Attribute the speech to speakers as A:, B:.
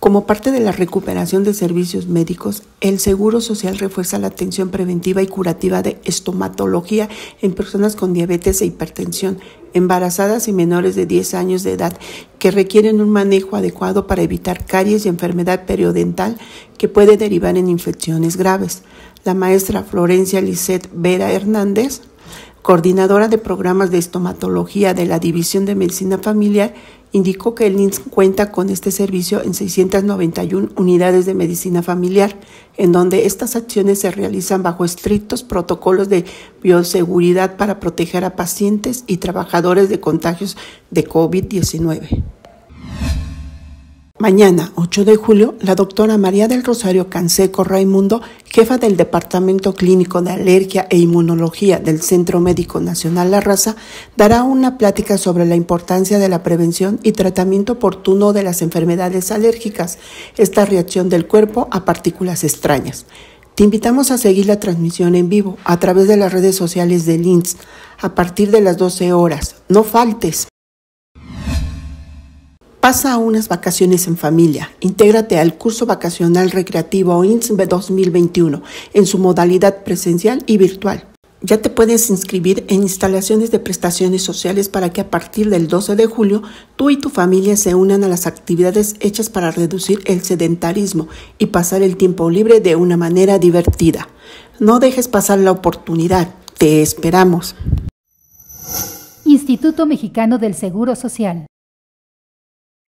A: Como parte de la recuperación de servicios médicos, el Seguro Social refuerza la atención preventiva y curativa de estomatología en personas con diabetes e hipertensión, embarazadas y menores de 10 años de edad que requieren un manejo adecuado para evitar caries y enfermedad periodental que puede derivar en infecciones graves. La maestra Florencia Lisset Vera Hernández coordinadora de programas de estomatología de la División de Medicina Familiar, indicó que el INS cuenta con este servicio en 691 unidades de medicina familiar, en donde estas acciones se realizan bajo estrictos protocolos de bioseguridad para proteger a pacientes y trabajadores de contagios de COVID-19. Mañana, 8 de julio, la doctora María del Rosario Canseco Raimundo, jefa del Departamento Clínico de Alergia e Inmunología del Centro Médico Nacional La Raza, dará una plática sobre la importancia de la prevención y tratamiento oportuno de las enfermedades alérgicas, esta reacción del cuerpo a partículas extrañas. Te invitamos a seguir la transmisión en vivo a través de las redes sociales de LINS a partir de las 12 horas. No faltes. Pasa unas vacaciones en familia. Intégrate al curso vacacional recreativo INSB 2021 en su modalidad presencial y virtual. Ya te puedes inscribir en instalaciones de prestaciones sociales para que a partir del 12 de julio tú y tu familia se unan a las actividades hechas para reducir el sedentarismo y pasar el tiempo libre de una manera divertida. No dejes pasar la oportunidad. Te esperamos.
B: Instituto Mexicano del Seguro Social.